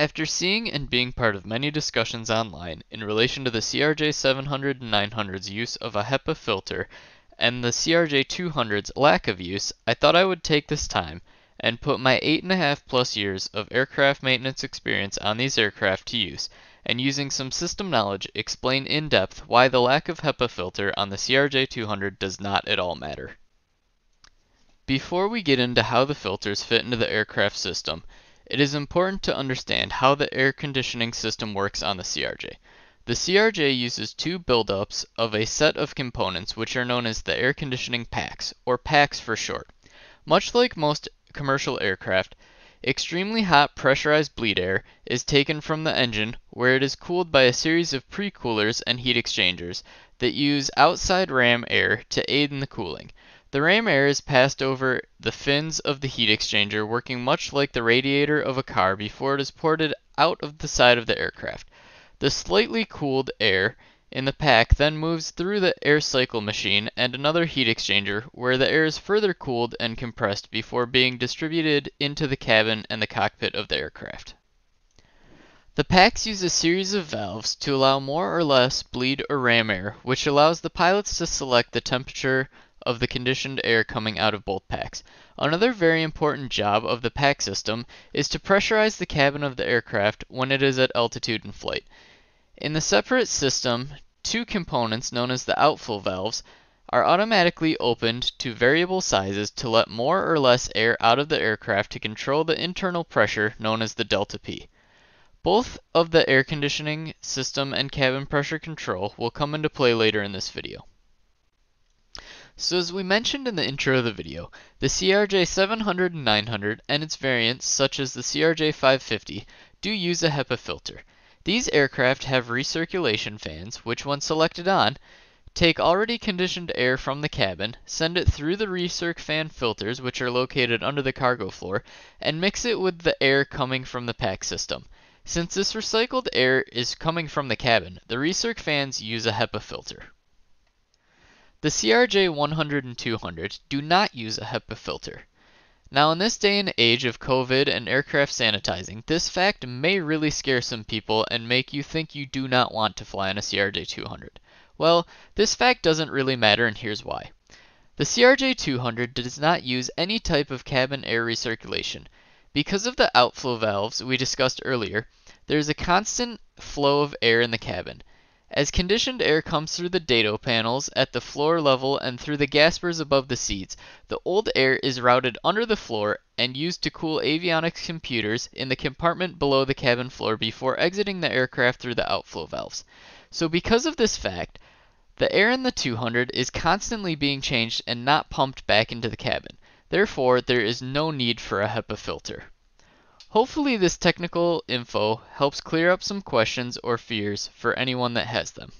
After seeing and being part of many discussions online in relation to the CRJ 700 and 900's use of a HEPA filter and the CRJ 200's lack of use, I thought I would take this time and put my 8.5 plus years of aircraft maintenance experience on these aircraft to use and using some system knowledge explain in depth why the lack of HEPA filter on the CRJ 200 does not at all matter. Before we get into how the filters fit into the aircraft system, it is important to understand how the air conditioning system works on the CRJ. The CRJ uses two buildups of a set of components which are known as the air conditioning packs, or packs for short. Much like most commercial aircraft, extremely hot pressurized bleed air is taken from the engine where it is cooled by a series of pre-coolers and heat exchangers that use outside ram air to aid in the cooling. The ram air is passed over the fins of the heat exchanger working much like the radiator of a car before it is ported out of the side of the aircraft. The slightly cooled air in the pack then moves through the air cycle machine and another heat exchanger where the air is further cooled and compressed before being distributed into the cabin and the cockpit of the aircraft. The packs use a series of valves to allow more or less bleed or ram air, which allows the pilots to select the temperature of the conditioned air coming out of both packs. Another very important job of the pack system is to pressurize the cabin of the aircraft when it is at altitude in flight. In the separate system, two components known as the outflow valves are automatically opened to variable sizes to let more or less air out of the aircraft to control the internal pressure known as the delta P. Both of the air conditioning system and cabin pressure control will come into play later in this video. So as we mentioned in the intro of the video, the CRJ 700 and 900 and its variants such as the CRJ 550 do use a HEPA filter. These aircraft have recirculation fans which when selected on, take already conditioned air from the cabin, send it through the recirc fan filters which are located under the cargo floor, and mix it with the air coming from the pack system. Since this recycled air is coming from the cabin, the recirc fans use a HEPA filter. The CRJ 100 and 200 do not use a HEPA filter. Now in this day and age of COVID and aircraft sanitizing, this fact may really scare some people and make you think you do not want to fly on a CRJ 200. Well, this fact doesn't really matter and here's why. The CRJ 200 does not use any type of cabin air recirculation. Because of the outflow valves we discussed earlier, there is a constant flow of air in the cabin. As conditioned air comes through the dado panels at the floor level and through the gaspers above the seats, the old air is routed under the floor and used to cool avionics computers in the compartment below the cabin floor before exiting the aircraft through the outflow valves. So because of this fact, the air in the 200 is constantly being changed and not pumped back into the cabin. Therefore, there is no need for a HEPA filter. Hopefully this technical info helps clear up some questions or fears for anyone that has them.